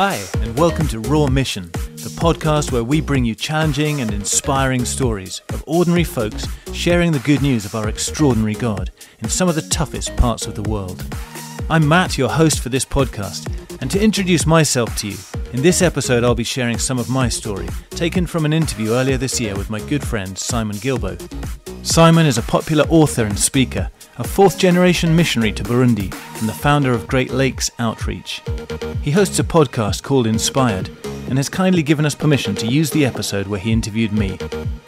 Hi, and welcome to Raw Mission, the podcast where we bring you challenging and inspiring stories of ordinary folks sharing the good news of our extraordinary God in some of the toughest parts of the world. I'm Matt, your host for this podcast, and to introduce myself to you, in this episode I'll be sharing some of my story, taken from an interview earlier this year with my good friend Simon Guillebaud. Simon is a popular author and speaker, a fourth generation missionary to Burundi, and the founder of Great Lakes Outreach. He hosts a podcast called Inspired and has kindly given us permission to use the episode where he interviewed me.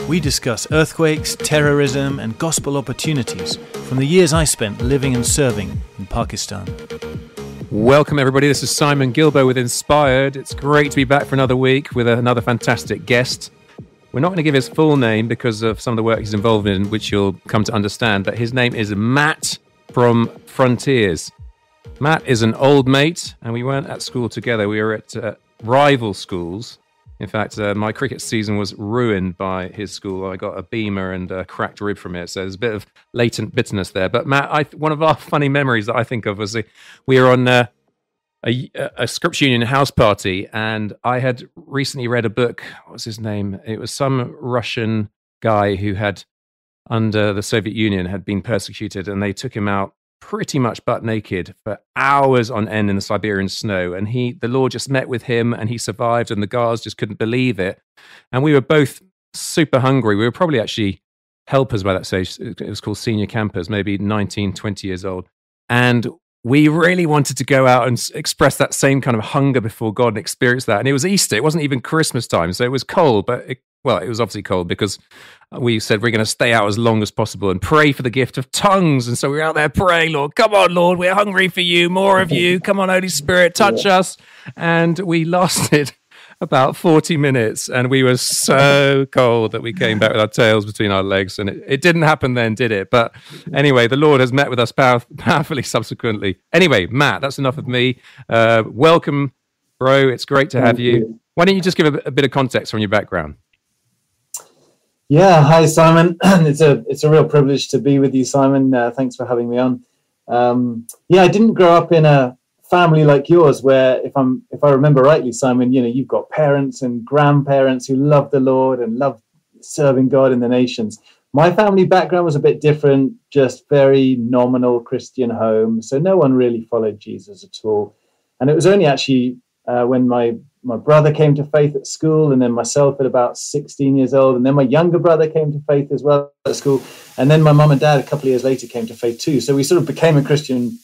We discuss earthquakes, terrorism, and gospel opportunities from the years I spent living and serving in Pakistan. Welcome, everybody. This is Simon Guillebaud with Inspired. It's great to be back for another week with another fantastic guest. We're not going to give his full name because of some of the work he's involved in, which you'll come to understand, but his name is Matt from Frontiers. Matt is an old mate, and we weren't at school together. We were at uh, rival schools. In fact, uh, my cricket season was ruined by his school. I got a beamer and a cracked rib from it, so there's a bit of latent bitterness there. But Matt, I, one of our funny memories that I think of was we were on uh, a, a Scripture Union house party, and I had recently read a book. What was his name? It was some Russian guy who had, under the Soviet Union, had been persecuted, and they took him out pretty much butt naked for hours on end in the Siberian snow. And he, the Lord just met with him, and he survived, and the guards just couldn't believe it. And we were both super hungry. We were probably actually helpers by that stage. It was called senior campers, maybe 19, 20 years old. And we really wanted to go out and express that same kind of hunger before God and experience that. And it was Easter. It wasn't even Christmas time. So it was cold, but it, well, it was obviously cold because uh, we said we're going to stay out as long as possible and pray for the gift of tongues. And so we were out there praying, Lord, come on, Lord, we're hungry for you, more of you. Come on, Holy Spirit, touch us. And we lasted about 40 minutes and we were so cold that we came back with our tails between our legs and it, it didn't happen then did it? But anyway the lord has met with us power, powerfully subsequently. Anyway matt that's enough of me. Uh, welcome bro. It's great to have you. Why don't you just give a, a bit of context from your background? Yeah hi simon. It's a it's a real privilege to be with you simon. Uh, thanks for having me on. Um, yeah i didn't grow up in a family like yours where if i'm if i remember rightly simon you know you've got parents and grandparents who love the lord and love serving god in the nations. My family background was a bit different just very nominal christian home. So no one really followed jesus at all. And it was only actually uh, when my my brother came to faith at school and then myself at about 16 years old and then my younger brother came to faith as well at school and then my mum and dad a couple of years later came to faith too. So we sort of became a christian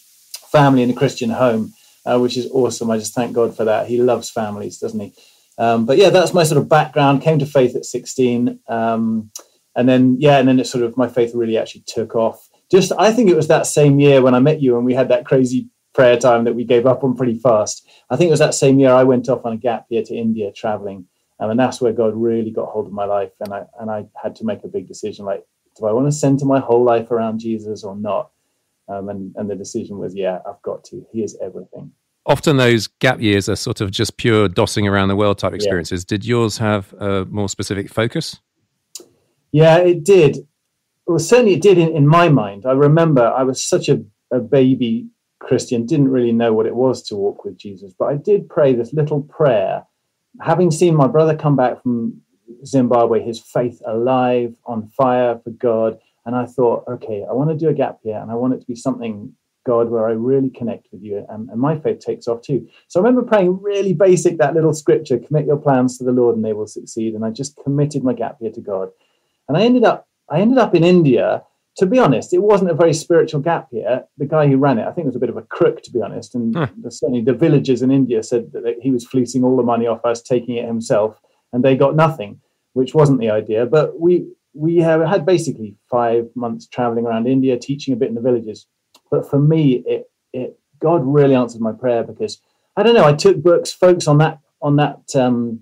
family in a Christian home, uh, which is awesome. I just thank God for that. He loves families, doesn't he? Um, but yeah, that's my sort of background. Came to faith at 16. Um, and then, yeah, and then it sort of, my faith really actually took off. Just, I think it was that same year when I met you and we had that crazy prayer time that we gave up on pretty fast. I think it was that same year I went off on a gap year to India traveling. Um, and that's where God really got hold of my life. And I, and I had to make a big decision like, do I want to center my whole life around Jesus or not? Um, and, and the decision was, yeah, I've got to. He is everything. Often those gap years are sort of just pure dossing around the world type experiences. Yeah. Did yours have a more specific focus? Yeah, it did. Well, certainly it did in, in my mind. I remember I was such a, a baby Christian, didn't really know what it was to walk with Jesus, but I did pray this little prayer. Having seen my brother come back from Zimbabwe, his faith alive, on fire for God, and I thought, okay, I want to do a gap year and I want it to be something, God, where I really connect with you and, and my faith takes off too. So I remember praying really basic, that little scripture, commit your plans to the Lord and they will succeed. And I just committed my gap year to God. And I ended up, I ended up in India. To be honest, it wasn't a very spiritual gap year. The guy who ran it, I think, was a bit of a crook, to be honest. And hmm. huh. certainly the villagers in India said that he was fleecing all the money off us, taking it himself, and they got nothing, which wasn't the idea. But we we have had basically five months traveling around India, teaching a bit in the villages. But for me, it it God really answered my prayer because I don't know. I took books, folks on that on that um,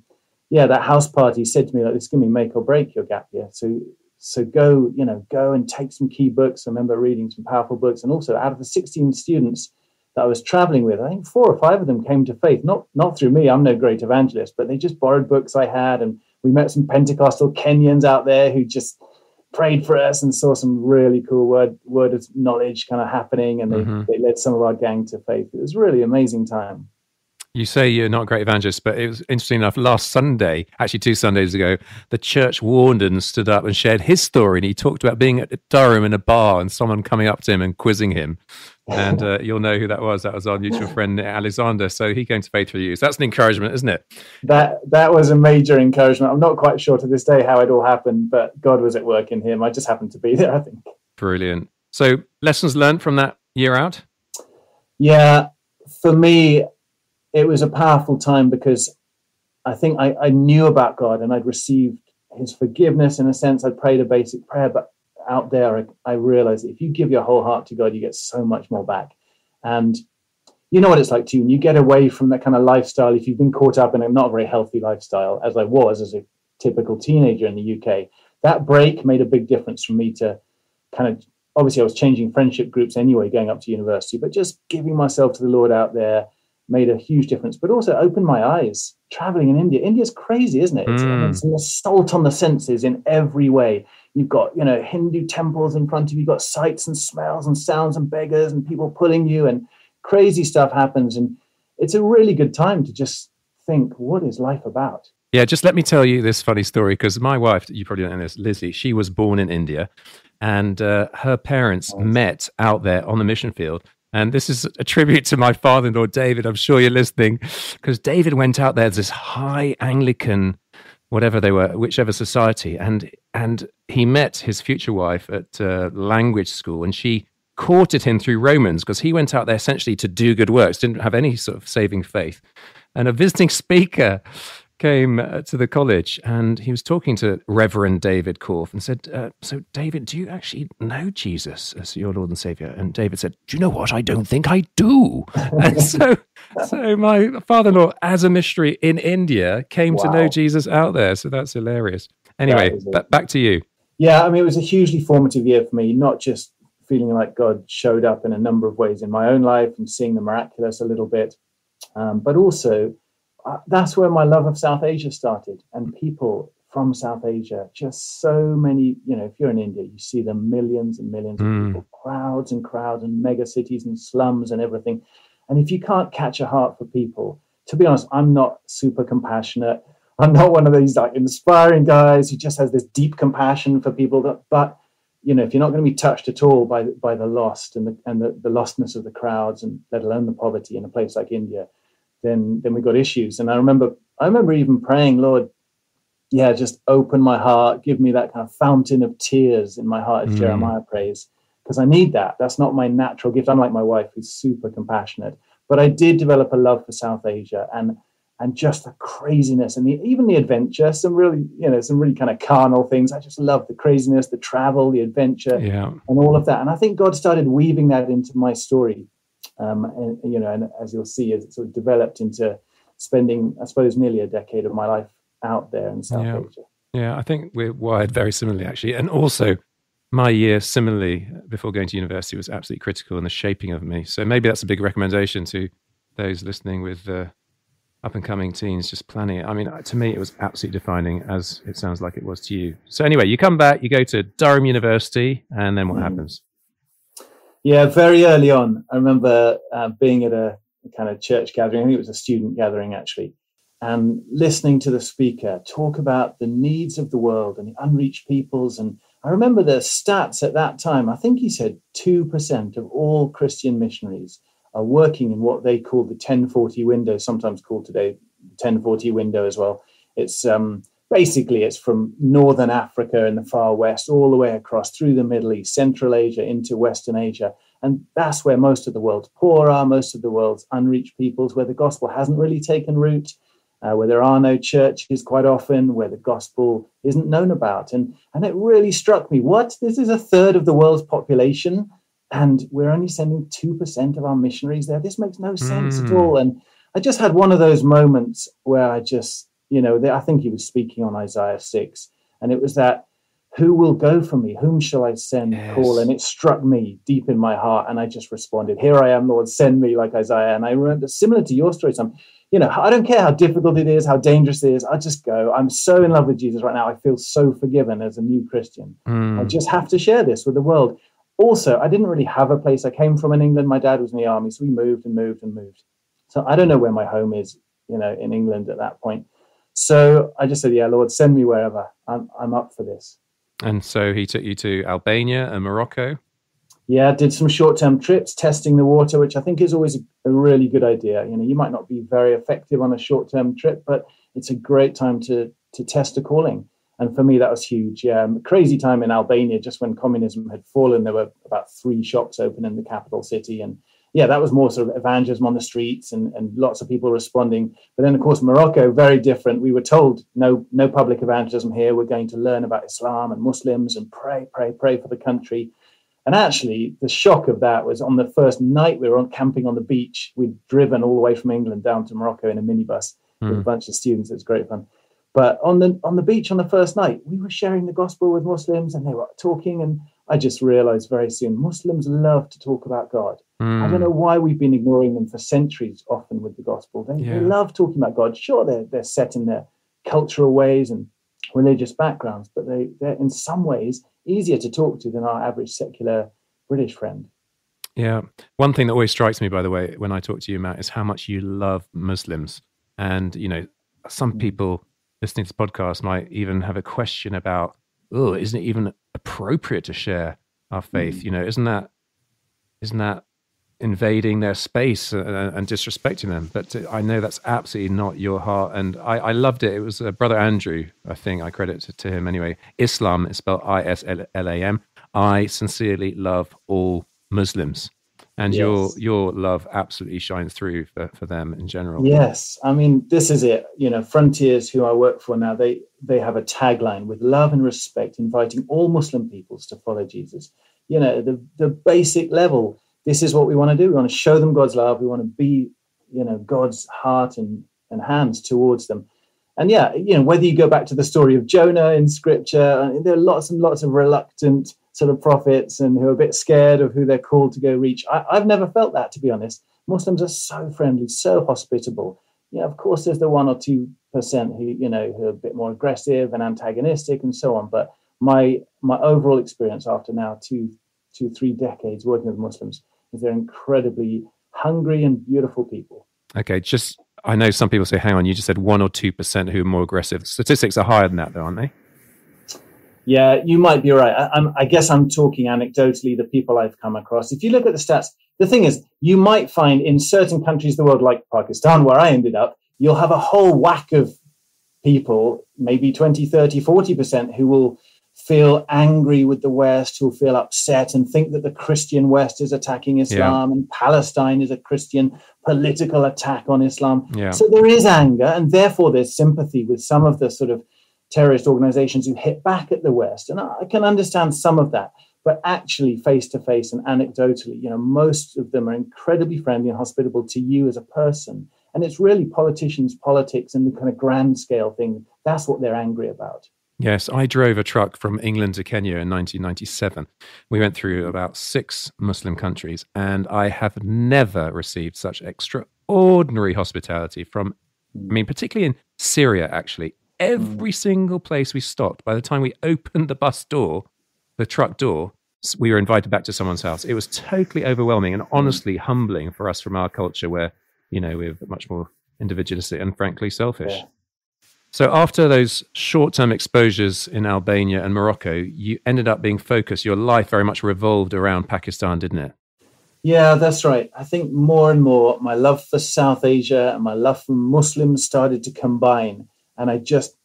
yeah that house party said to me like this is to be make or break your gap year. So so go you know go and take some key books. I remember reading some powerful books, and also out of the 16 students that I was traveling with, I think four or five of them came to faith. Not not through me. I'm no great evangelist, but they just borrowed books I had and we met some Pentecostal Kenyans out there who just prayed for us and saw some really cool word word of knowledge kind of happening, and they, mm-hmm. they led some of our gang to faith. It was really amazing time. You say you're not a great evangelist, but it was interesting enough. Last Sunday, actually two Sundays ago, the church warden stood up and shared his story, and he talked about being at Durham in a bar and someone coming up to him and quizzing him. And uh, you'll know who that was. That was our mutual friend Alexander. So he came to faith through you. So that's an encouragement, isn't it? That that was a major encouragement. I'm not quite sure to this day how it all happened, but God was at work in him. I just happened to be there. I think. Brilliant. So lessons learned from that year out. Yeah, for me, it was a powerful time because I think I, I knew about God and I'd received his forgiveness in a sense. I'd prayed a basic prayer, but out there, I, I realized if you give your whole heart to God, you get so much more back. And you know what it's like too. When you get away from that kind of lifestyle, if you've been caught up in a not very healthy lifestyle, as I was as a typical teenager in the UK, that break made a big difference for me to kind of obviously I was changing friendship groups anyway, going up to university, but just giving myself to the Lord out there, made a huge difference, but also opened my eyes. Traveling in India, India's crazy, isn't it? It's, mm. it's, an assault on the senses in every way. You've got, you know, Hindu temples in front of you, you've got sights and smells and sounds and beggars and people pulling you, and crazy stuff happens. And it's a really good time to just think, what is life about? Yeah, just let me tell you this funny story because my wife, you probably don't know this, Lizzie, she was born in India and uh, her parents met out there on the mission field and this is a tribute to my father in law, David. I'm sure you're listening, because David went out there as this high Anglican, whatever they were, whichever society. And, and he met his future wife at uh, language school, and she courted him through Romans because he went out there essentially to do good works, didn't have any sort of saving faith. And a visiting speaker came uh, to the college and he was talking to Reverend David Korf and said, uh, So, David, do you actually know Jesus as your Lord and Savior? And David said, Do you know what? I don't think I do. and so, so my father in law, as a missionary in India, came wow. to know Jesus out there. So that's hilarious. Anyway, that back to you. Yeah, I mean, it was a hugely formative year for me, not just feeling like God showed up in a number of ways in my own life and seeing the miraculous a little bit, um, but also uh, that's where my love of South Asia started, and people from South Asia, just so many. You know, if you're in India, you see the millions and millions mm. of people, crowds and crowds, and mega cities and slums and everything. And if you can't catch a heart for people, to be honest, I'm not super compassionate. I'm not one of these like inspiring guys who just has this deep compassion for people. That, but you know, if you're not going to be touched at all by by the lost and the and the, the lostness of the crowds, and let alone the poverty in a place like India, then then we got issues. And I remember I remember even praying, Lord, yeah, just open my heart, give me that kind of fountain of tears in my heart, as mm. Jeremiah prays, because I need that. That's not my natural gift. I'm like my wife, who's super compassionate, but I did develop a love for South Asia and and just the craziness and the, even the adventure. Some really, you know, some really kind of carnal things. I just love the craziness, the travel, the adventure, yeah. and all of that. And I think God started weaving that into my story um, and you know, and as you'll see, it sort of developed into spending, I suppose, nearly a decade of my life out there in South yeah. Asia. Yeah, I think we're wired very similarly, actually, and also my year similarly before going to university was absolutely critical in the shaping of me. So maybe that's a big recommendation to those listening with uh, up and coming teens, just planning it. I mean, to me, it was absolutely defining, as it sounds like it was to you. So anyway, you come back, you go to Durham University, and then what mm. happens? Yeah, very early on, I remember uh, being at a, kind of church gathering. I think it was a student gathering actually, and listening to the speaker talk about the needs of the world and the unreached peoples. And I remember the stats at that time. I think he said two percent of all Christian missionaries are working in what they call the 1040 window, sometimes called today 1040 window as well. It's um, basically it's from northern Africa and the far west all the way across through the Middle East, Central Asia into Western Asia. And that's where most of the world's poor are, most of the world's unreached peoples, where the gospel hasn't really taken root, uh, where there are no churches quite often, where the gospel isn't known about. And, and it really struck me what? This is a third of the world's population, and we're only sending 2% of our missionaries there. This makes no sense mm. at hmm. all. And I just had one of those moments where I just you know, that I think he was speaking on Isaiah 6, and it was that, who will go for me? Whom shall I send? Yes. Call. And it struck me deep in my heart, and I just responded, Here I am, Lord, send me, like Isaiah. And I remember, similar to your story, some, you know, I don't care how difficult it is, how dangerous it is, I just go. I'm so in love with Jesus right now. I feel so forgiven as a new Christian. Mm. I just have to share this with the world. Also, I didn't really have a place. I came from in England. My dad was in the army, so we moved and moved and moved. So I don't know where my home is, you know, in England at that point. So I just said, yeah, Lord, send me wherever. I'm, I'm up for this. And so he took you to Albania and Morocco. Yeah, did some short-term trips, testing the water, which I think is always a, really good idea. You know, you might not be very effective on a short-term trip, but it's a great time to to test a calling. And for me, that was huge. Yeah, um, crazy time in Albania, just when communism had fallen. There were about three shops open in the capital city, and yeah, that was more sort of evangelism on the streets and, and lots of people responding. But then, of course, Morocco, very different. We were told no, no public evangelism here. We're going to learn about Islam and Muslims and pray, pray, pray for the country. And actually, the shock of that was on the first night we were on camping on the beach. We'd driven all the way from England down to Morocco in a minibus mm. with a hmm. bunch of students. It was great fun. But on the on the beach on the first night, we were sharing the gospel with Muslims, and they were talking. And I just realized very soon Muslims love to talk about God. Mm. I don't know why we've been ignoring them for centuries. Often with the gospel, they, yeah. they love talking about God. Sure, they're they're set in their cultural ways and religious backgrounds, but they they're in some ways easier to talk to than our average secular British friend. Yeah. One thing that always strikes me, by the way, when I talk to you, Matt, is how much you love Muslims. And, you know, some mm. people listening to this podcast might even have a question about, oh, isn't it even appropriate to share our faith? Mm. You know, isn't that, isn't that invading their space and, and, disrespecting them. But I know that's absolutely not your heart. And I, I loved it. It was uh, Brother Andrew, I think I credit to, to him anyway. Islam is spelled I S L A M. I sincerely love all Muslims. And yes. your your love absolutely shines through for, for them in general. Yes, I mean this is it. You know, Frontiers, who I work for now, they they have a tagline with love and respect, inviting all Muslim peoples to follow Jesus. You know, the the basic level this is what we want to do. We want to show them God's love. We want to be, you know, God's heart and, and hands towards them. And yeah, you know, whether you go back to the story of Jonah in scripture, uh, there are lots and lots of reluctant sort of prophets and who are a bit scared of who they're called to go reach. I, have never felt that, to be honest. Muslims are so friendly, so hospitable. Yeah, of course, there's the one or two percent who, you know, who are a bit more aggressive and antagonistic and so on. But my my overall experience after now two, two, three decades working with Muslims is they're incredibly hungry and beautiful people. Okay, just I know some people say, hang on, you just said one or two percent who are more aggressive. Statistics are higher than that, though, aren't they? Yeah, you might be right. I, I, guess I'm talking anecdotally, the people I've come across. If you look at the stats, the thing is, you might find in certain countries of the world, like Pakistan, where I ended up, you'll have a whole whack of people, maybe 20, 30, 40%, who will feel angry with the West, who will feel upset and think that the Christian West is attacking Islam yeah. and Palestine is a Christian political attack on Islam. Yeah. So there is anger, and therefore there's sympathy with some of the sort of terrorist organizations who hit back at the West. And I can understand some of that. But actually, face to face and anecdotally, you know, most of them are incredibly friendly and hospitable to you as a person. And it's really politicians, politics, and the kind of grand scale thing. That's what they're angry about. Yes, I drove a truck from England to Kenya in 1997. We went through about six Muslim countries, and I have never received such extraordinary hospitality from, I mean, particularly in Syria, actually. Every single place we stopped, by the time we opened the bus door, the truck door, we were invited back to someone's house. It was totally overwhelming and mm. honestly humbling for us from our culture where, you know, we're much more individualistic and frankly selfish. Yeah. So after those short-term exposures in Albania and Morocco, you ended up being focused. Your life very much revolved around Pakistan, didn't it? Yeah, that's right. I think more and more my love for South Asia and my love for Muslims started to combine, and I just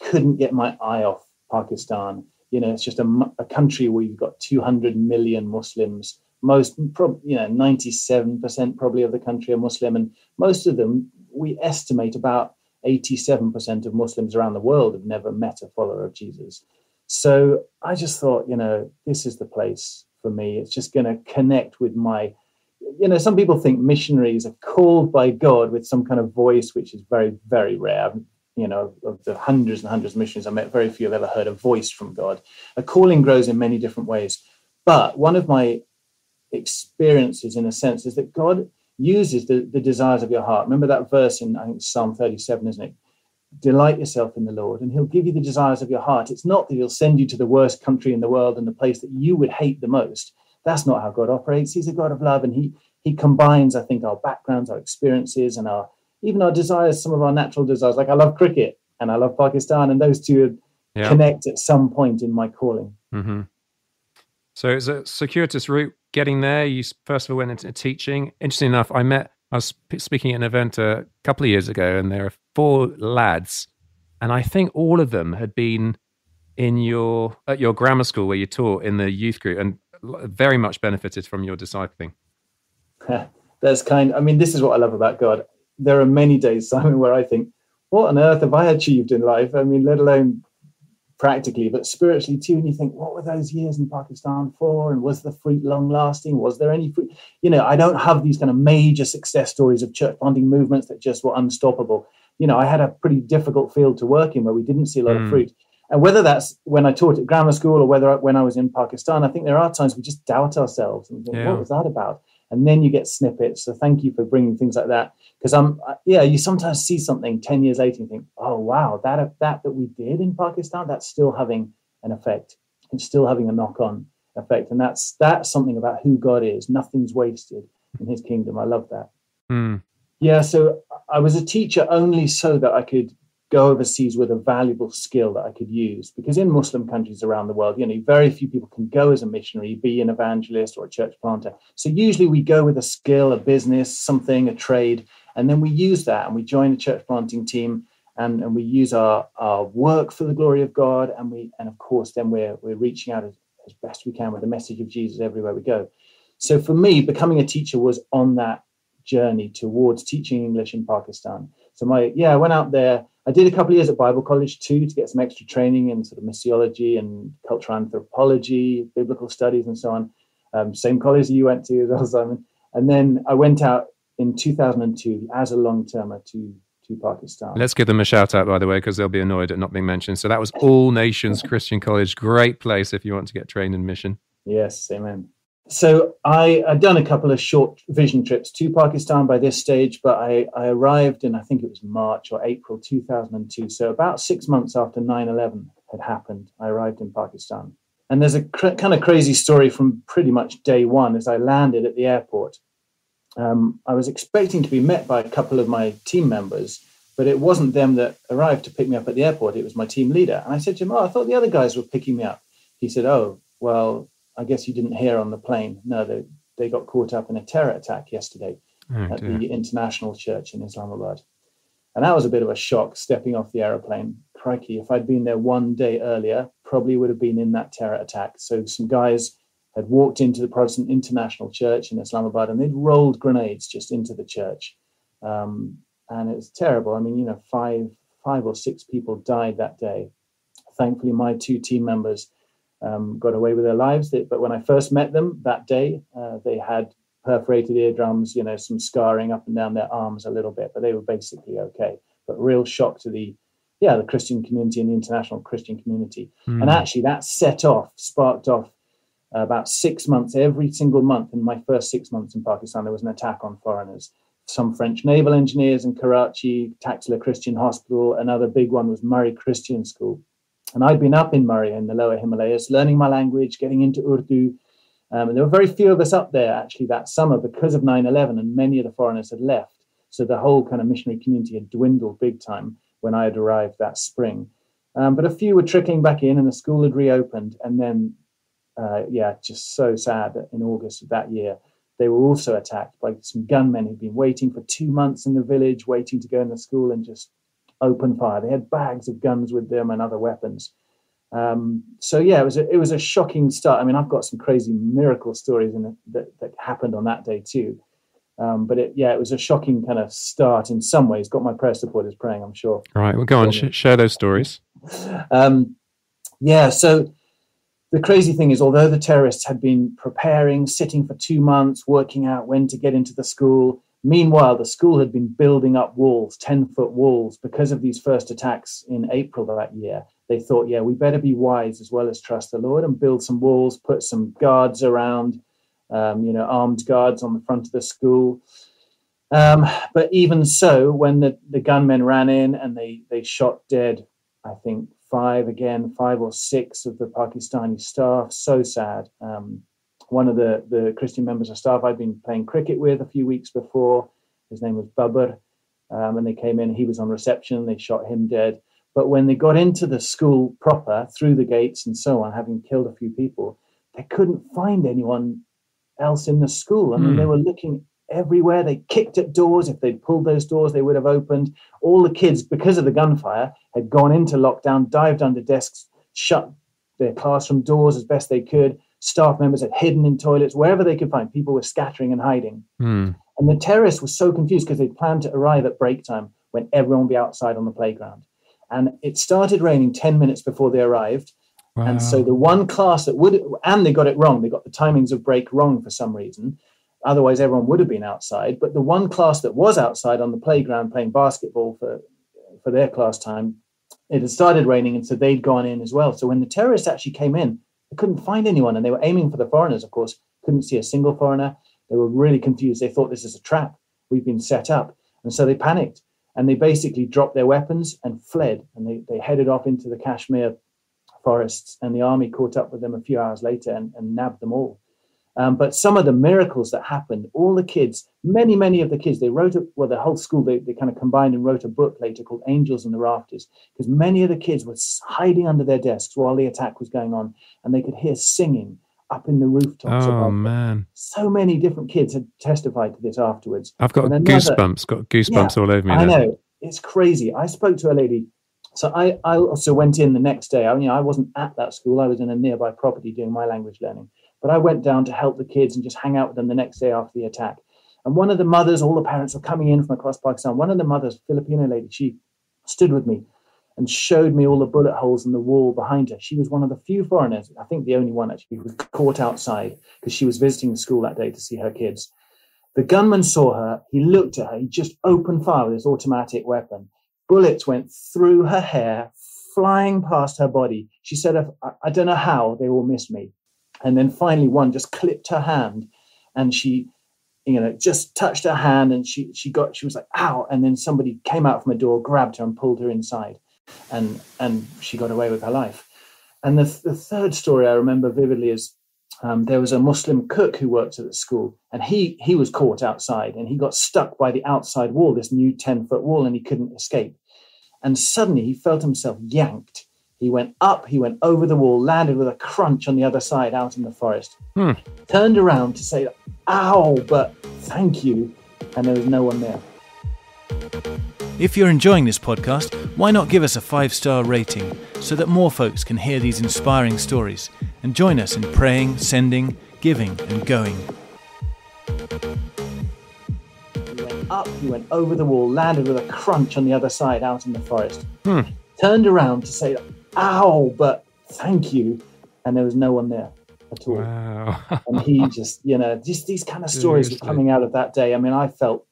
couldn't get my eye off Pakistan. You know, it's just a, a country where you've got 200 million Muslims. Most, you know, 97% probably of the country are Muslim, and most of them we estimate about 87% of Muslims around the world have never met a follower of Jesus. So I just thought, you know, this is the place for me. It's just going to connect with my, you know, some people think missionaries are called by God with some kind of voice, which is very, very rare. You know, of the hundreds and hundreds of missionaries I met, very few have ever heard a voice from God. A calling grows in many different ways. But one of my experiences, in a sense, is that God uses the, the desires of your heart. Remember that verse in I think Psalm 37, isn't it? Delight yourself in the Lord, and He'll give you the desires of your heart. It's not that He'll send you to the worst country in the world and the place that you would hate the most. that's not how God operates. He's a God of love, and he he combines, I think, our backgrounds, our experiences, and our even our desires, some of our natural desires. Like I love cricket and I love Pakistan, and those two yeah. connect at some point in my calling. Mm-hmm. So it's a circuitous route getting there. You first of all went into teaching. Interesting enough, I met. I was speaking at an event a couple of years ago, and there are four lads, and I think all of them had been in your at your grammar school where you taught in the youth group, and very much benefited from your discipling. That's kind. I mean, this is what I love about God. There are many days, Simon, where I think, "What on earth have I achieved in life?" I mean, let alone practically, but spiritually too. And you think, what were those years in Pakistan for? And was the fruit long lasting? Was there any fruit? You know, I don't have these kind of major success stories of church planting movements that just were unstoppable. You know, I had a pretty difficult field to work in where we didn't see a lot mm. of hmm. fruit. And whether that's when I taught at grammar school or whether when I was in Pakistan, I think there are times we just doubt ourselves and think, yeah. what was that about? And then you get snippets. So thank you for bringing things like that. Because I'm, yeah, you sometimes see something 10 years later and think, oh, wow, that, that that we did in Pakistan, that's still having an effect. It's still having a knock on effect. And that's, that's something about who God is. Nothing's wasted in his kingdom. I love that. Mm. Yeah. So I was a teacher only so that I could go overseas with a valuable skill that I could use. Because in Muslim countries around the world, you know, very few people can go as a missionary, be an evangelist or a church planter. So usually we go with a skill, a business, something, a trade, and then we use that and we join the church planting team and, and we use our, our work for the glory of God. And we and of course then we're we're reaching out as, as best we can with the message of Jesus everywhere we go. So for me, becoming a teacher was on that journey towards teaching English in Pakistan. So my yeah, I went out there I did a couple of years at Bible College too to get some extra training in sort of missiology and cultural anthropology, biblical studies, and so on. Um, same college you went to as well, Simon. And then I went out in 2002 as a long termer to to Pakistan. Let's give them a shout out, by the way, because they'll be annoyed at not being mentioned. So that was All Nations Christian College. Great place if you want to get trained in mission. Yes, amen so I had done a couple of short vision trips to Pakistan by this stage, but I, I arrived in, I think it was March or April 2002. So about six months after 9 11 had happened, I arrived in Pakistan. And there's a cr- kind of crazy story from pretty much day one as I landed at the airport. Um, I was expecting to be met by a couple of my team members, but it wasn't them that arrived to pick me up at the airport. It was my team leader. And I said to him, Oh, I thought the other guys were picking me up. He said, Oh, well, I guess you didn't hear on the plane. No, they, they got caught up in a terror attack yesterday oh, at dear. the International Church in Islamabad. And that was a bit of a shock stepping off the aeroplane. Crikey, if I'd been there one day earlier, probably would have been in that terror attack. So some guys had walked into the Protestant International Church in Islamabad and they'd rolled grenades just into the church. Um, and it was terrible. I mean, you know, five five or six people died that day. Thankfully, my two team members um, got away with their lives. They, but when I first met them that day, uh, they had perforated eardrums, you know, some scarring up and down their arms a little bit, but they were basically okay. But real shock to the, yeah, the Christian community and the international Christian community. Mm. And actually, that set off, sparked off uh, about six months, every single month in my first six months in Pakistan, there was an attack on foreigners. Some French naval engineers in Karachi, Taxila Christian Hospital. Another big one was Murree Christian School. And I'd been up in Murree in the lower Himalayas, learning my language, getting into Urdu. Um, and there were very few of us up there actually that summer because of 9 11, and many of the foreigners had left. So the whole kind of missionary community had dwindled big time when I had arrived that spring. Um, but a few were trickling back in, and the school had reopened. And then, uh, yeah, just so sad that in August of that year, they were also attacked by some gunmen who'd been waiting for two months in the village, waiting to go in the school and just open fire. They had bags of guns with them and other weapons. Um, so yeah, it was a, it was a shocking start. I mean, I've got some crazy miracle stories in it that, that happened on that day too. Um, but it, yeah, it was a shocking kind of start in some ways. Got my prayer supporters praying, I'm sure. All right, well, go on, sh- share those stories. Um, yeah, so the crazy thing is, although the terrorists had been preparing, sitting for two months, working out when to get into the school, Meanwhile, the school had been building up walls, 10 foot walls, because of these first attacks in April that year. They thought, yeah, we better be wise as well as trust the Lord and build some walls, put some guards around, um, you know, armed guards on the front of the school. Um, but even so, when the, the gunmen ran in and they, they shot dead, I think five again, five or six of the Pakistani staff, so sad. Um, one of the, the Christian members of staff I'd been playing cricket with a few weeks before. His name was Babar. Um, and they came in, he was on reception, they shot him dead. But when they got into the school proper, through the gates and so on, having killed a few people, they couldn't find anyone else in the school. I mean, mm. they were looking everywhere. They kicked at doors. If they'd pulled those doors, they would have opened. All the kids, because of the gunfire, had gone into lockdown, dived under desks, shut their classroom doors as best they could. Staff members had hidden in toilets, wherever they could find. People were scattering and hiding. Mm. And the terrorists were so confused because they'd planned to arrive at break time when everyone would be outside on the playground. And it started raining 10 minutes before they arrived. Wow. And so the one class that would, and they got it wrong, they got the timings of break wrong for some reason. Otherwise, everyone would have been outside. But the one class that was outside on the playground playing basketball for, for their class time, it had started raining. And so they'd gone in as well. So when the terrorists actually came in, they couldn't find anyone. And they were aiming for the foreigners, of course, couldn't see a single foreigner. They were really confused. They thought this is a trap. We've been set up. And so they panicked and they basically dropped their weapons and fled. And they, they headed off into the Kashmir forests. And the army caught up with them a few hours later and, and nabbed them all. Um, but some of the miracles that happened, all the kids, many, many of the kids, they wrote, a, well, the whole school, they, they kind of combined and wrote a book later called Angels in the Rafters, because many of the kids were hiding under their desks while the attack was going on, and they could hear singing up in the rooftops. Oh man! So many different kids had testified to this afterwards. I've got another, goosebumps. Got goosebumps yeah, all over me. I know it's crazy. I spoke to a lady. So I, I also went in the next day. I, you know, I wasn't at that school. I was in a nearby property doing my language learning. But I went down to help the kids and just hang out with them the next day after the attack. And one of the mothers, all the parents were coming in from across Pakistan. One of the mothers, Filipino lady, she stood with me and showed me all the bullet holes in the wall behind her. She was one of the few foreigners, I think the only one actually, who was caught outside because she was visiting the school that day to see her kids. The gunman saw her, he looked at her, he just opened fire with his automatic weapon. Bullets went through her hair, flying past her body. She said, I don't know how they all missed me. And then finally, one just clipped her hand and she you know, just touched her hand and she she got she was like, ow. And then somebody came out from a door, grabbed her and pulled her inside and and she got away with her life. And the, the third story I remember vividly is um, there was a Muslim cook who worked at the school, and he he was caught outside, and he got stuck by the outside wall, this new ten foot wall, and he couldn't escape. And suddenly he felt himself yanked. He went up, he went over the wall, landed with a crunch on the other side out in the forest. Hmm. Turned around to say, "Ow!" but thank you, and there was no one there. If you're enjoying this podcast, why not give us a five star rating so that more folks can hear these inspiring stories and join us in praying, sending, giving, and going? He went up, he went over the wall, landed with a crunch on the other side out in the forest. Hmm. Turned around to say, ow, but thank you. And there was no one there at all. Wow. and he just, you know, just these kind of stories were coming out of that day. I mean, I felt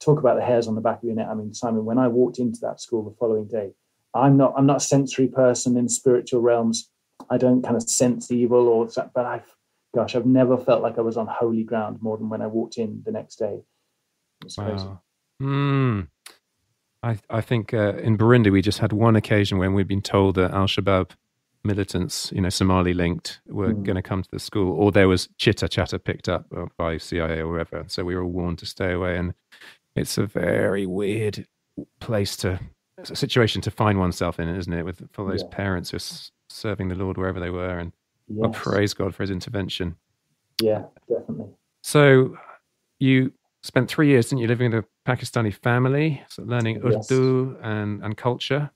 talk about the hairs on the back of your neck. I mean, Simon, when I walked into that school the following day, I'm not I'm not a sensory person in spiritual realms. I don't kind of sense evil or but I've gosh, I've never felt like I was on holy ground more than when I walked in the next day. wow. Mm. I I think uh, in Burundi we just had one occasion when we'd been told that Al Shabaab militants, you know, Somali linked, were mm. going to come to the school, or there was chitter chatter picked up by CIA or whatever. So we were warned to stay away. And it's a very weird place to a situation to find oneself in, isn't it? With for those yeah. parents who are serving the Lord wherever they were, and yes. well, praise God for His intervention. Yeah, definitely. So you spent three years, didn't you, living with a Pakistani family, so learning Urdu yes. and and culture.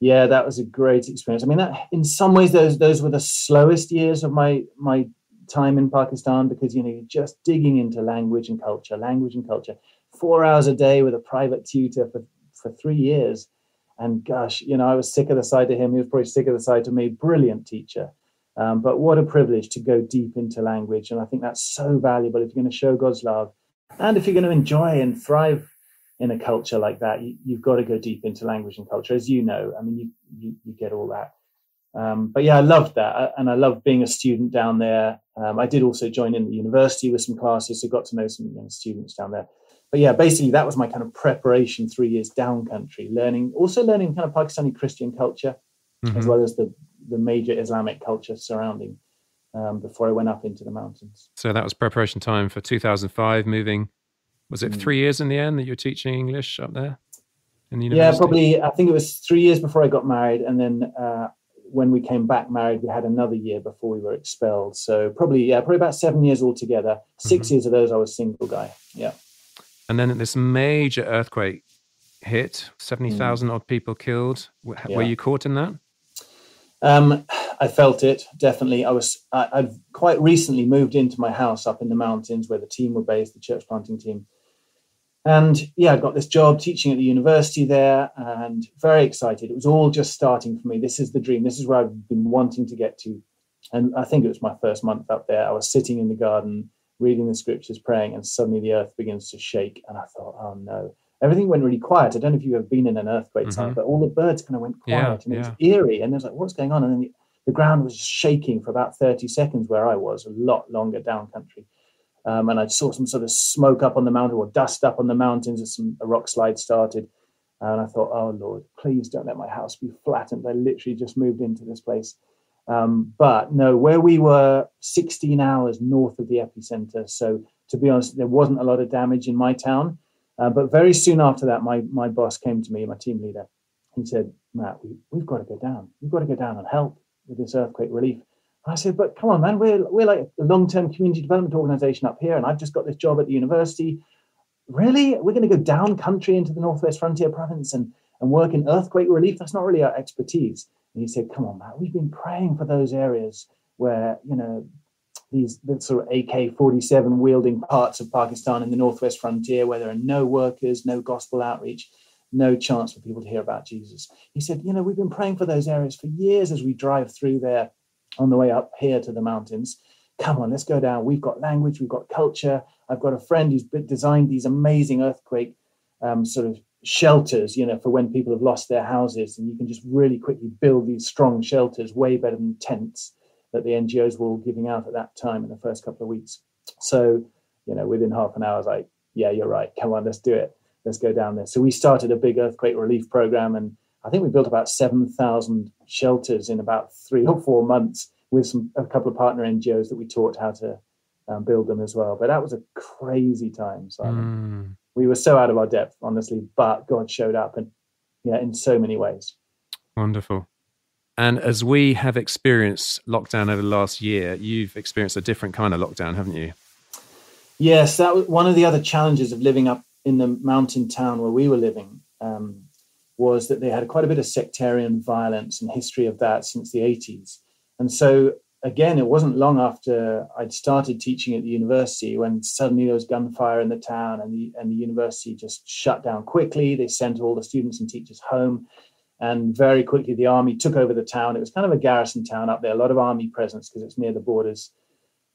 Yeah, that was a great experience. I mean, that, in some ways, those those were the slowest years of my my time in Pakistan because you know you're just digging into language and culture, language and culture four hours a day with a private tutor for, for three years. And gosh, you know, I was sick of the sight of him. He was probably sick of the sight of me. Brilliant teacher. Um, but what a privilege to go deep into language. And I think that's so valuable if you're going to show God's love. And if you're going to enjoy and thrive in a culture like that, you, have got to go deep into language and culture, as you know. I mean, you, you, you get all that. Um, but yeah, I loved that. And I loved being a student down there. Um, I did also join in the university with some classes, so got to know some you know, students down there but yeah, basically that was my kind of preparation three years down country, learning also learning kind of Pakistani Christian culture mm-hmm. as well as the the major Islamic culture surrounding um, before I went up into the mountains. So that was preparation time for 2005, moving. Was it mm. three years in the end that you were teaching English up there? In the university? Yeah, probably. I think it was three years before I got married, and then uh, when we came back married, we had another year before we were expelled. So probably, yeah, probably about seven years altogether. 6 mm-hmm. years of those, I was a single guy. Yeah. And then this major earthquake hit, 70,000 mm. odd people killed. Were yeah. you caught in that? Um, I felt it definitely. I was I, I've quite recently moved into my house up in the mountains where the team were based, the church planting team, and yeah, I got this job teaching at the university there, and very excited. It was all just starting for me. This is the dream. This is where I've been wanting to get to, and I think it was my first month up there. I was sitting in the garden reading the scriptures, praying, and suddenly the earth begins to shake, and I thought, oh no everything went really quiet. I don't know if you've ever been in an earthquake mm-hmm. time, but all the birds kind of went quiet yeah, and it was eerie. And it was like, what's going on? And then the, the, ground was shaking for about 30 seconds where I was, a lot longer down country. Um, and I saw some sort of smoke up on the mountain or dust up on the mountains as some a rock slide started. And I thought, oh Lord, please don't let my house be flattened. I literally just moved into this place. Um, but no, where we were 16 hours north of the epicenter. So to be honest, there wasn't a lot of damage in my town. Uh, but very soon after that, my, my boss came to me, my team leader. He said, Matt, we, we've got to go down. We've got to go down and help with this earthquake relief. I said, but come on, man, we're, we're like a long term community development organization up here, and I've just got this job at the university. Really? We're going to go down country into the Northwest Frontier Province and, and work in earthquake relief? That's not really our expertise. And he said, come on, Matt, we've been praying for those areas where, you know, these sort of AK-47 wielding parts of Pakistan in the northwest frontier where there are no workers, no gospel outreach, no chance for people to hear about Jesus. He said, you know, we've been praying for those areas for years as we drive through there on the way up here to the mountains. Come on, let's go down. We've got language, we've got culture. I've got a friend who's designed these amazing earthquake um, sort of shelters, you know, for when people have lost their houses, and you can just really quickly build these strong shelters, way better than tents that the NGOs were all giving out at that time in the first couple of weeks. So, you know, within half an hour, I was like, yeah, you're right. Come on, let's do it. Let's go down there. So we started a big earthquake relief program, and I think we built about 7,000 shelters in about three or four months with some a couple of partner NGOs that we taught how to um, build them as well. But that was a crazy time. So mm. we were so out of our depth, honestly, but God showed up and yeah, in so many ways. Wonderful. And as we have experienced lockdown over the last year, you've experienced a different kind of lockdown, haven't you? Yes, that was one of the other challenges of living up in the mountain town where we were living. Um, was that they had quite a bit of sectarian violence and history of that since the 80s. And so, again, it wasn't long after I'd started teaching at the university when suddenly there was gunfire in the town and the, and the university just shut down quickly. They sent all the students and teachers home. And very quickly, the army took over the town. It was kind of a garrison town up there, a lot of army presence because it's near the borders.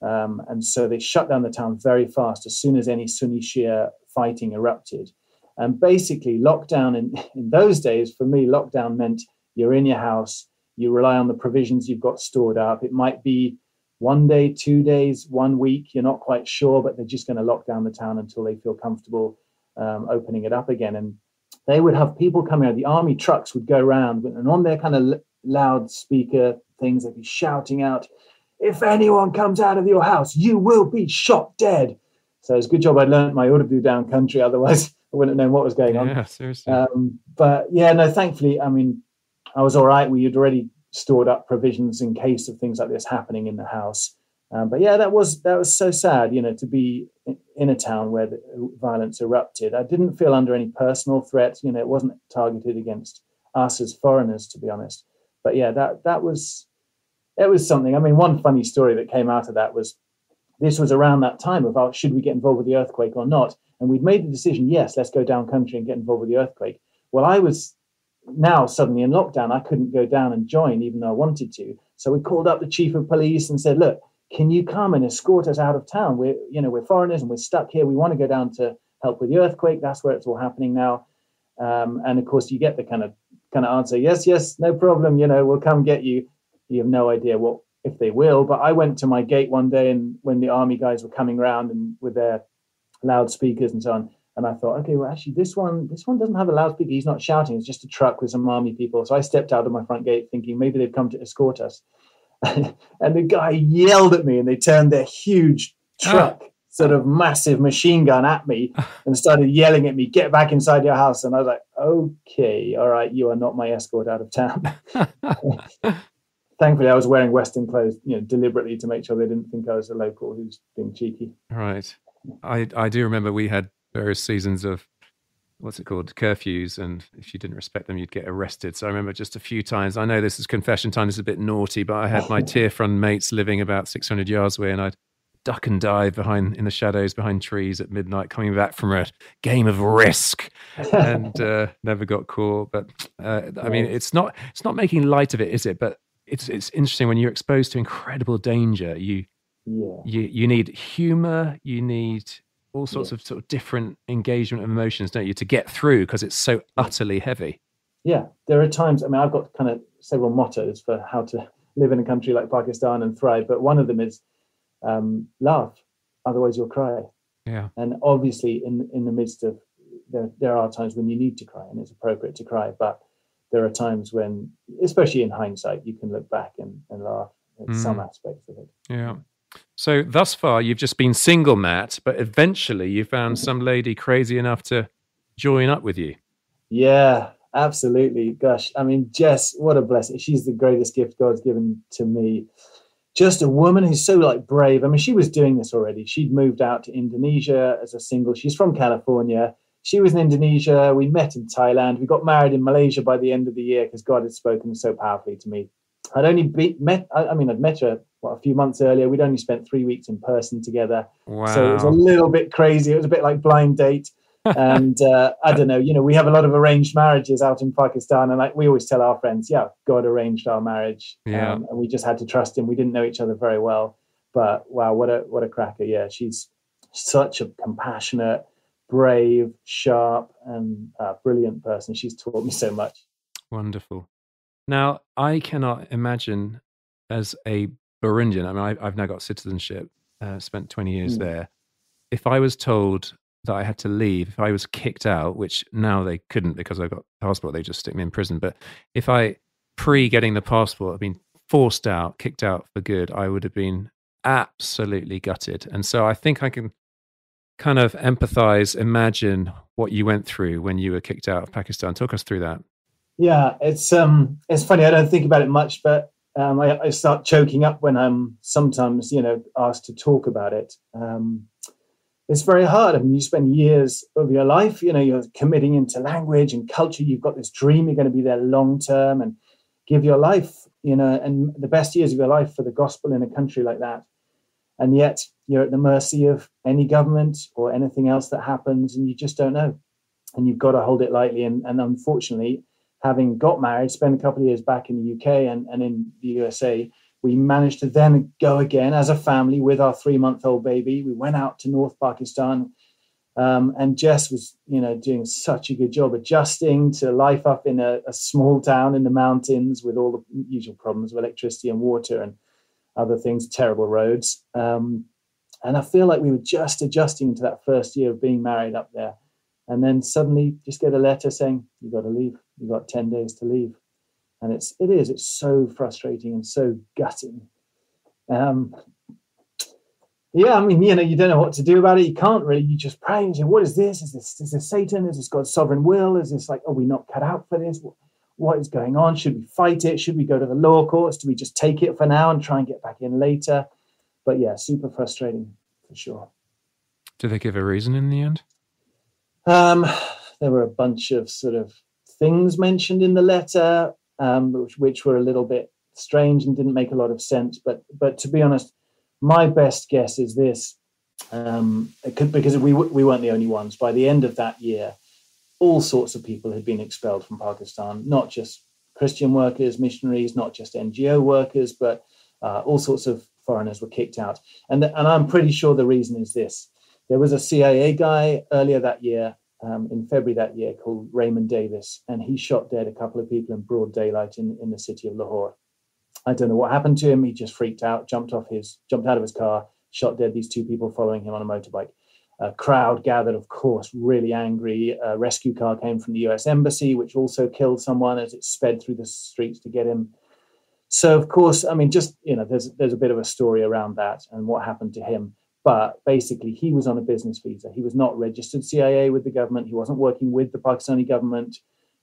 Um, and so they shut down the town very fast as soon as any Sunni Shia fighting erupted. And basically, lockdown in, in those days, for me, lockdown meant you're in your house, you rely on the provisions you've got stored up. It might be one day, two days, one week, you're not quite sure, but they're just going to lock down the town until they feel comfortable um, opening it up again. And they would have people coming out. The army trucks would go around, and on their kind of loudspeaker things, they'd be shouting out, "If anyone comes out of your house, you will be shot dead." So it's a good job I learned my Urdu down country. Otherwise, I wouldn't have known what was going on. Yeah, seriously. Um, but yeah, no, thankfully, I mean, I was all right. We had already stored up provisions in case of things like this happening in the house. Um, but yeah, that was that was so sad, you know, to be in a town where the violence erupted. I didn't feel under any personal threat. You know, it wasn't targeted against us as foreigners, to be honest. But yeah, that that was it was something. I mean, one funny story that came out of that was this was around that time about should we get involved with the earthquake or not, and we'd made the decision. Yes, let's go down country and get involved with the earthquake. Well, I was now suddenly in lockdown. I couldn't go down and join, even though I wanted to. So we called up the chief of police and said, "Look." can you come and escort us out of town? We're, you know, we're foreigners and we're stuck here. We want to go down to help with the earthquake. That's where it's all happening now. Um, and of course, you get the kind of kind of answer, yes, yes, no problem. You know, we'll come get you. You have no idea what if they will. But I went to my gate one day, and when the army guys were coming around and with their loudspeakers and so on, and I thought, okay, well, actually, this one, this one doesn't have a loudspeaker. He's not shouting. It's just a truck with some army people. So I stepped out of my front gate, thinking maybe they've come to escort us. and the guy yelled at me, and they turned their huge ah. truck, oh. sort of massive machine gun at me, and started yelling at me, "Get back inside your house!" And I was like, "Okay, all right, you are not my escort out of town." Thankfully, I was wearing Western clothes, you know, deliberately to make sure they didn't think I was a local who's being cheeky. Right. I I do remember we had various seasons of what's it called curfews and if you didn't respect them you'd get arrested so i remember just a few times i know this is confession time this is a bit naughty but i had my Tearfund mates living about 600 yards away and i'd duck and dive behind in the shadows behind trees at midnight coming back from a game of risk and uh, never got caught but uh, i mean it's not it's not making light of it is it but it's it's interesting when you're exposed to incredible danger you yeah. you you need humor you need all sorts yeah. of sort of different engagement of emotions, don't you, to get through because it's so utterly heavy. Yeah, there are times. I mean, I've got kind of several mottos for how to live in a country like Pakistan and thrive, but one of them is um, laugh, otherwise you'll cry. Yeah, and obviously, in in the midst of there, there are times when you need to cry and it's appropriate to cry, but there are times when, especially in hindsight, you can look back and, and laugh at mm. some aspects of it. Yeah. So thus far, you've just been single, Matt, but eventually you found some lady crazy enough to join up with you. Yeah, absolutely. Gosh, I mean, Jess, what a blessing. She's the greatest gift God's given to me. Just a woman who's so like brave. I mean, she was doing this already. She'd moved out to Indonesia as a single. She's from California. She was in Indonesia. We met in Thailand. We got married in Malaysia by the end of the year because God had spoken so powerfully to me. I'd only be, met, I, I mean, I'd met her what, a few months earlier. We'd only spent three weeks in person together. Wow. So it was a little bit crazy. It was a bit like blind date. and uh, I don't know, you know, we have a lot of arranged marriages out in Pakistan, and like we always tell our friends, yeah, God arranged our marriage, yeah. Um, and we just had to trust Him. We didn't know each other very well, but wow, what a what a cracker! Yeah, she's such a compassionate, brave, sharp, and uh, brilliant person. She's taught me so much. Wonderful. Now, I cannot imagine as a Burundian, I mean, I, have now got citizenship, uh, spent 20 years mm. there. If I was told that I had to leave, if I was kicked out, which now they couldn't because I got passport, they just stick me in prison. But if I, pre getting the passport, had been forced out, kicked out for good, I would have been absolutely gutted. And so I think I can kind of empathize, imagine what you went through when you were kicked out of Pakistan. Talk us through that. Yeah, it's um, it's funny. I don't think about it much, but um, I, I, start choking up when I'm sometimes, you know, asked to talk about it. Um, it's very hard. I mean, you spend years of your life, you know, you're committing into language and culture. You've got this dream. You're going to be there long term and give your life, you know, and the best years of your life for the gospel in a country like that. And yet you're at the mercy of any government or anything else that happens, and you just don't know. And you've got to hold it lightly. And, and unfortunately, having got married, spent a couple of years back in the UK and, and in the USA, we managed to then go again as a family with our three month old baby. We went out to North Pakistan. Um, and Jess was, you know, doing such a good job adjusting to life up in a, a, small town in the mountains with all the usual problems of electricity and water and other things, terrible roads. Um, and I feel like we were just adjusting to that first year of being married up there. And then suddenly just get a letter saying you've got to leave. You've got 10 days to leave. And it's it is it's so frustrating and so gutting. Um yeah i mean you know you don't know what to do about it. You can't really you just pray and say what is this? Is this is this satan? Is this god's sovereign will? Is this like are we not cut out for this? What, what is going on? Should we fight it? Should we go to the law courts? Do we just take it for now and try and get back in later? But yeah super frustrating for sure. Do they give a reason in the end? Um, there were a bunch of sort of things mentioned in the letter, um, which, which were a little bit strange and didn't make a lot of sense. But but to be honest, my best guess is this, um, could, because we we weren't the only ones. By the end of that year, all sorts of people had been expelled from Pakistan, not just Christian workers, missionaries, not just NGO workers, but uh, all sorts of foreigners were kicked out. And and I'm pretty sure the reason is this: there was a CIA guy earlier that year, um, in February that year, called Raymond Davis, and he shot dead a couple of people in broad daylight in, in the city of Lahore. I don't know what happened to him. He just freaked out, jumped off his, jumped out of his car, shot dead these two people following him on a motorbike. A crowd gathered, of course, really angry. A rescue car came from the U.S. embassy, which also killed someone as it sped through the streets to get him So of course, I mean, just you know, there's there's a bit of a story around that and what happened to him. But basically, he was on a business visa. He was not registered CIA with the government. He wasn't working with the Pakistani government.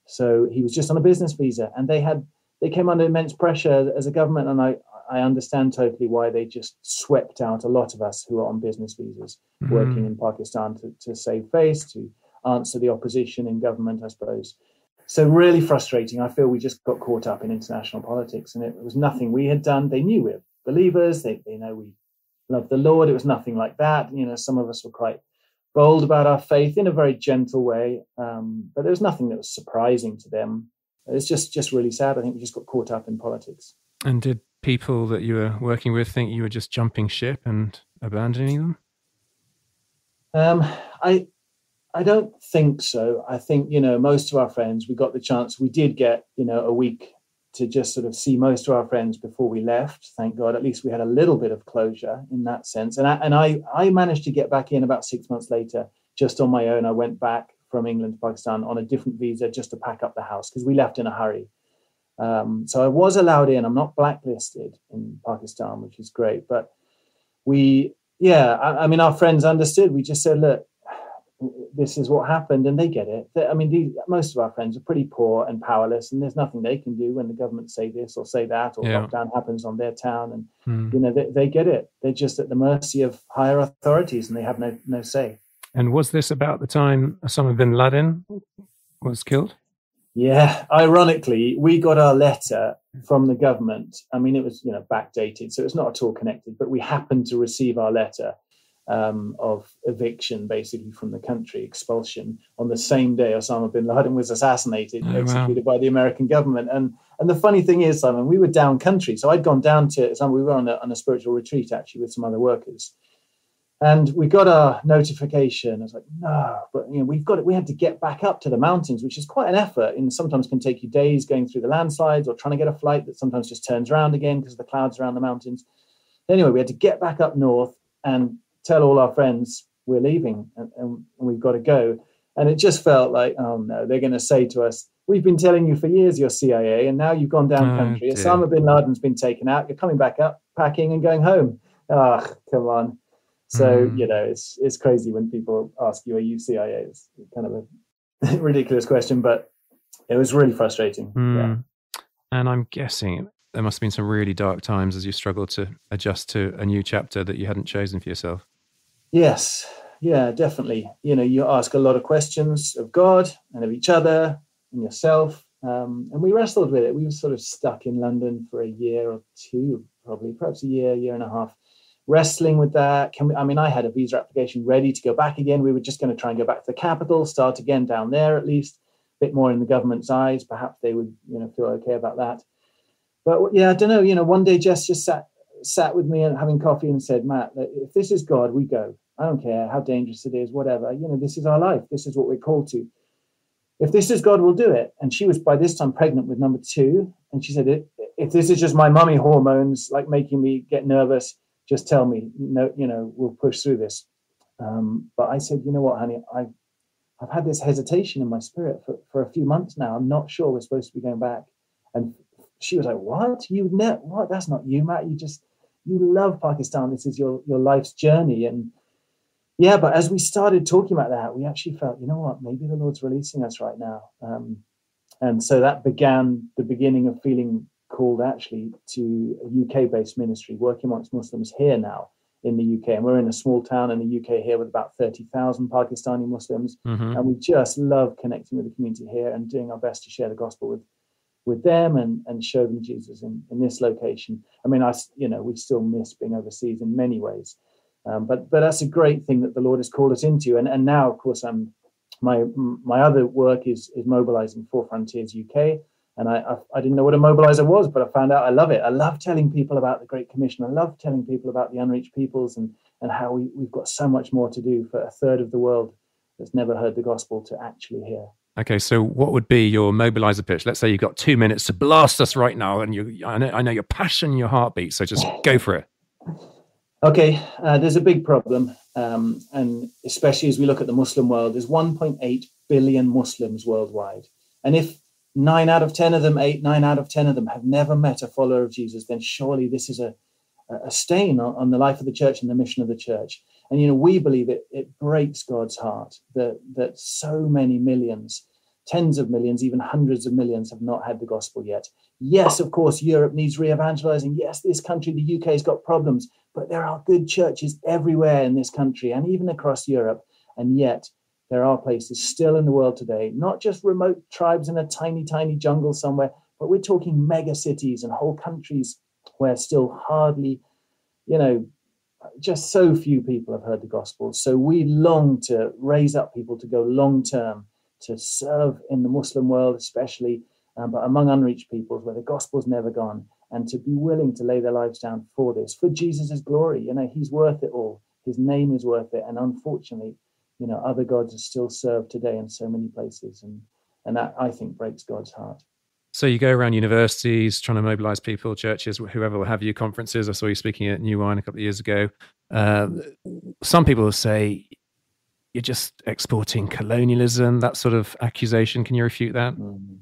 So he was just on a business visa, and they had they came under immense pressure as a government. And I I understand totally why they just swept out a lot of us who are on business visas mm-hmm. working in Pakistan to, to save face, to answer the opposition in government, I suppose. So really frustrating. I feel we just got caught up in international politics, and it was nothing we had done. They knew we we're believers. They they know we love the Lord. It was nothing like that. You know, some of us were quite bold about our faith in a very gentle way, um, but there was nothing that was surprising to them. It's just just really sad. I think we just got caught up in politics. And did people that you were working with think you were just jumping ship and abandoning them? Um, I I don't think so. I think you know most of our friends. We got the chance. We did get you know a week to just sort of see most of our friends before we left. Thank God, at least we had a little bit of closure in that sense. And I, and I I managed to get back in about six months later, just on my own. I went back from England to Pakistan on a different visa just to pack up the house because we left in a hurry. Um, so I was allowed in. I'm not blacklisted in Pakistan, which is great. But we, yeah, I, I mean, our friends understood. We just said, look, this is what happened, and they get it. I mean, these, most of our friends are pretty poor and powerless, and there's nothing they can do when the government say this or say that, or yeah. lockdown happens on their town, and mm. you know they, they get it. They're just at the mercy of higher authorities, and they have no no say. And was this about the time Osama bin Laden was killed? Yeah, ironically, we got our letter from the government. I mean, it was you know backdated, so it's not at all connected. But we happened to receive our letter um, of eviction, basically from the country, expulsion, on the same day Osama bin Laden was assassinated, oh, executed wow. by the American government. And and the funny thing is, Simon, we were down country, so I'd gone down to. We were on a, on a spiritual retreat actually with some other workers, and we got a notification. I was like, no, but you know, we've got it. We had to get back up to the mountains, which is quite an effort, and sometimes can take you days going through the landslides or trying to get a flight that sometimes just turns around again because of the clouds around the mountains. Anyway, we had to get back up north and tell all our friends we're leaving and, and we've got to go. And it just felt like, oh no, they're going to say to us, we've been telling you for years you're CIA, and now you've gone down oh, country. Osama bin Laden's been taken out. You're coming back up, packing, and going home. Ah, oh, come on. So mm. you know, it's it's crazy when people ask you, "Are you CIA?" It's kind of a ridiculous question, but it was really frustrating. Mm. Yeah. And I'm guessing there must have been some really dark times as you struggled to adjust to a new chapter that you hadn't chosen for yourself. Yes, yeah, definitely. You know, you ask a lot of questions of God and of each other and yourself. Um, and we wrestled with it. We were sort of stuck in London for a year or two, probably, perhaps a year, year and a half, wrestling with that. Can we, I mean, I had a visa application ready to go back again. We were just going to try and go back to the capital, start again down there at least, a bit more in the government's eyes. Perhaps they would, you know, feel okay about that. But yeah, I don't know. You know, one day Jess just sat sat with me and having coffee and said, Matt, if this is God, we go. I don't care how dangerous it is, whatever. You know, this is our life. This is what we're called to. If this is God, we'll do it. And she was by this time pregnant with number two. And she said, if this is just my mummy hormones, like making me get nervous, just tell me. No, you know, we'll push through this. Um, but I said, you know what, honey, I, I've had this hesitation in my spirit for, for a few months now. I'm not sure we're supposed to be going back. And she was like, "What? You ne- what? That's not you, Matt. You just you love Pakistan. This is your your life's journey." And yeah, but as we started talking about that, we actually felt, you know what? Maybe the Lord's releasing us right now. Um, and so that began the beginning of feeling called actually to a UK-based ministry, working amongst Muslims here now in the UK. And we're in a small town in the UK here with about 30,000 Pakistani Muslims. Mm-hmm. And we just love connecting with the community here and doing our best to share the gospel with with them and, and show them Jesus in, in this location. I mean, I, you know, we still miss being overseas in many ways. Um, but but that's a great thing that the Lord has called us into. And and now, of course, I'm my my other work is is mobilizing for Frontiers UK. And I, I, I didn't know what a mobilizer was, but I found out I love it. I love telling people about the Great Commission. I love telling people about the unreached peoples and and how we, we've got so much more to do for a third of the world that's never heard the gospel to actually hear. Okay, so what would be your mobilizer pitch? Let's say you've got two minutes to blast us right now, and you, I know, I know your passion, your heartbeat, so just go for it. Okay, uh, there's a big problem, um, and especially as we look at the Muslim world, there's 1.8 billion Muslims worldwide, and if nine out of 10 of them, eight, nine out of 10 of them have never met a follower of Jesus, then surely this is a, a stain on, on the life of the church and the mission of the church. And, you know, we believe it, it breaks God's heart that, that so many millions, tens of millions, even hundreds of millions have not had the gospel yet. Yes, of course, Europe needs re evangelizing. Yes, this country, the UK, has got problems, but there are good churches everywhere in this country and even across Europe. And yet, there are places still in the world today, not just remote tribes in a tiny, tiny jungle somewhere, but we're talking mega cities and whole countries where still hardly, you know, just so few people have heard the gospel. So we long to raise up people to go long term to serve in the Muslim world, especially, um, but among unreached peoples where the gospel's never gone, and to be willing to lay their lives down for this, for Jesus' glory. You know, he's worth it all. His name is worth it. And unfortunately, you know other gods are still served today in so many places and and that i think breaks god's heart. So you go around universities trying to mobilize people churches whoever will have you conferences. I saw you speaking at New Wine a couple of years ago. Uh, some people will say you're just exporting colonialism that sort of accusation. Can you refute that? Mm.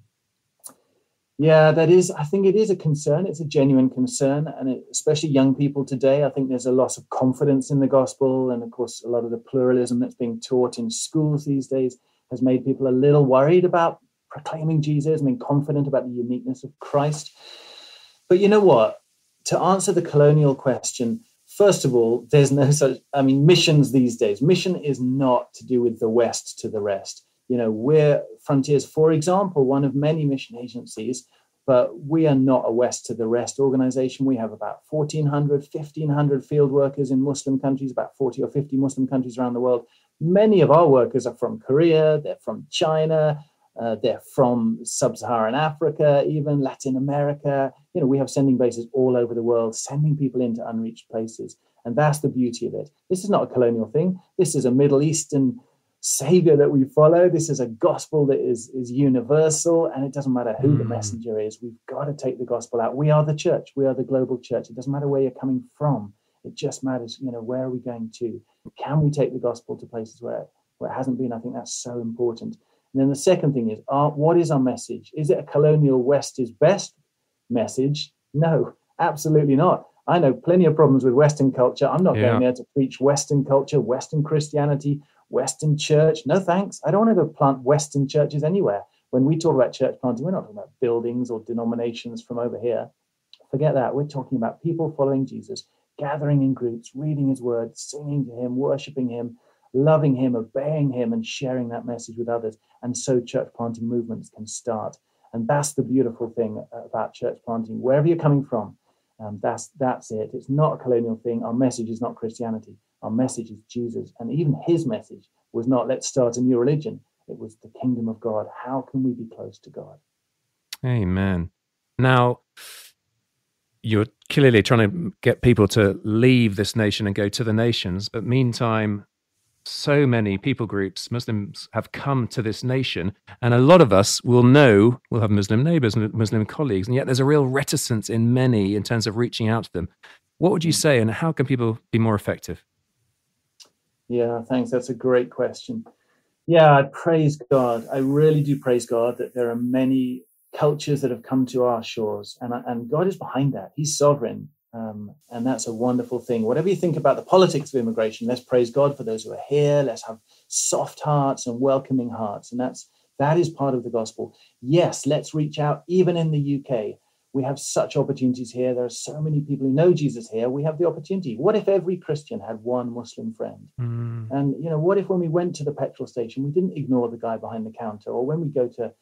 Yeah, that is. I think it is a concern. It's a genuine concern, and it, especially young people today. I think there's a loss of confidence in the gospel, and of course, a lot of the pluralism that's being taught in schools these days has made people a little worried about proclaiming Jesus, being confident about the uniqueness of Christ. But you know what? To answer the colonial question, first of all, there's no such. I mean, missions these days. Mission is not to do with the West to the rest you know, we're Frontiers, for example, one of many mission agencies, but we are not a West to the Rest organization. We have about 1,400, 1,500 field workers in Muslim countries, about 40 or 50 Muslim countries around the world. Many of our workers are from Korea, they're from China, uh, they're from sub-Saharan Africa, even Latin America. You know, we have sending bases all over the world, sending people into unreached places, and that's the beauty of it. This is not a colonial thing. This is a Middle Eastern savior that we follow. This is a gospel that is, is universal, and it doesn't matter who mm. the hmm. messenger is. We've got to take the gospel out. We are the church. We are the global church. It doesn't matter where you're coming from. It just matters, you know, where are we going to? Can we take the gospel to places where, where it hasn't been? I think that's so important. And then the second thing is, our, what is our message? Is it a colonial West is best message? No, absolutely not. I know plenty of problems with Western culture. I'm not yeah. going there to preach Western culture, Western Christianity, Western church. No thanks. I don't want to go plant Western churches anywhere. When we talk about church planting, we're not talking about buildings or denominations from over here. Forget that. We're talking about people following Jesus, gathering in groups, reading his word, singing to him, worshiping him, loving him, obeying him, and sharing that message with others. And so church planting movements can start. And that's the beautiful thing about church planting. Wherever you're coming from, um, that's that's it. It's not a colonial thing. Our message is not Christianity. Our message is Jesus. And even his message was not, let's start a new religion. It was the kingdom of God. How can we be close to God? Amen. Now, you're clearly trying to get people to leave this nation and go to the nations. But meantime, so many people groups, Muslims, have come to this nation. And a lot of us will know, we'll have Muslim neighbors and Muslim colleagues. And yet there's a real reticence in many in terms of reaching out to them. What would you hmm. say, and how can people be more effective? Yeah, thanks. That's a great question. Yeah, I praise God. I really do praise God that there are many cultures that have come to our shores, and and God is behind that. He's sovereign, um, and that's a wonderful thing. Whatever you think about the politics of immigration, let's praise God for those who are here. Let's have soft hearts and welcoming hearts, and that's that is part of the gospel. Yes, let's reach out even in the UK we have such opportunities here. There are so many people who know Jesus here. We have the opportunity. What if every Christian had one Muslim friend? Mm. And you know, what if when we went to the petrol station, we didn't ignore the guy behind the counter, or when we go to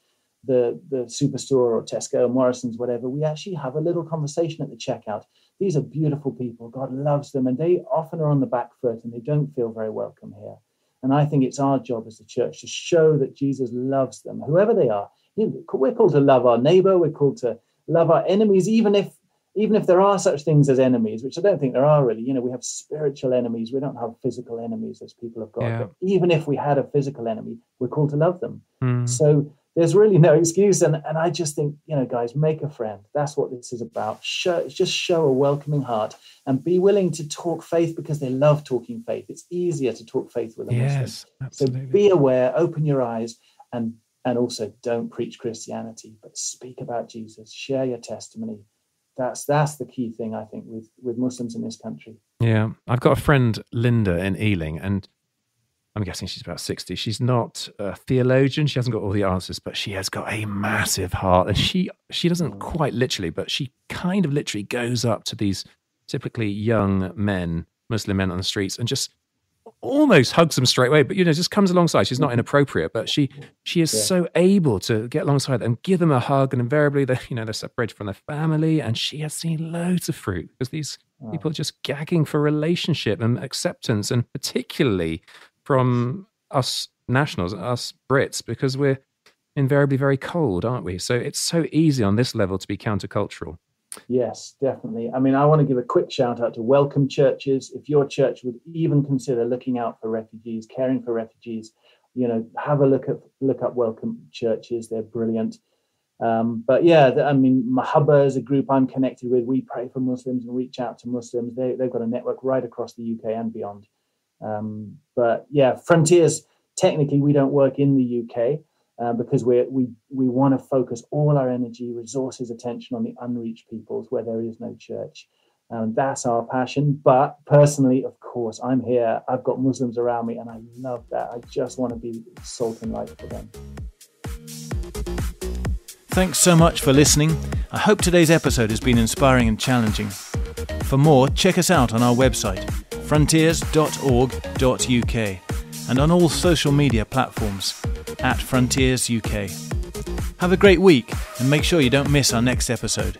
the the superstore or Tesco or Morrison's, whatever, we actually have a little conversation at the checkout. These are beautiful people. God loves them, and they often are on the back foot and they don't feel very welcome here. And I think it's our job as the church to show that Jesus loves them, whoever they are. We're called to love our neighbor. We're called to love our enemies, even if even if there are such things as enemies, which I don't think there are really. You know, we have spiritual enemies. We don't have physical enemies as people of God. Yeah. But even if we had a physical enemy, we're called to love them. Mm. So there's really no excuse. And and I just think, you know, guys, make a friend. That's what this is about. Show just show a welcoming heart and be willing to talk faith because they love talking faith. It's easier to talk faith with a yes, Muslim. So be aware, open your eyes, and and also don't preach Christianity, but speak about Jesus, share your testimony. That's that's the key thing I think with with Muslims in this country. Yeah, I've got a friend Linda in Ealing, and I'm guessing she's about 60. She's not a theologian. She hasn't got all the answers, but she has got a massive heart. And she she doesn't mm. quite literally, but she kind of literally goes up to these typically young men, Muslim men on the streets, and just almost hugs them straight away. But you know, just comes alongside. She's not mm-hmm. inappropriate, but she she is yeah. so able to get alongside and give them a hug. And invariably, they you know they're separated from their family, and she has seen loads of fruit because these people are just gagging for relationship and acceptance, and particularly from us nationals, us Brits, because we're invariably very cold, aren't we? So it's so easy on this level to be countercultural. Yes, definitely. I mean, I want to give a quick shout out to welcome churches. If your church would even consider looking out for refugees, caring for refugees, you know, have a look at look up welcome churches. They're brilliant. Um, but yeah, I mean, Mahabba is a group I'm connected with. We pray for Muslims and reach out to Muslims. They, they've got a network right across the UK and beyond. Um, but yeah, Frontiers, technically, we don't work in the UK uh, because we we, we want to focus all our energy, resources, attention on the unreached peoples where there is no church. And that's our passion. But personally, of course, I'm here. I've got Muslims around me, and I love that. I just want to be salt and light for them. Thanks so much for listening. I hope today's episode has been inspiring and challenging. For more, check us out on our website, frontiers.org.uk, and on all social media platforms at Frontiers UK. Have a great week and make sure you don't miss our next episode.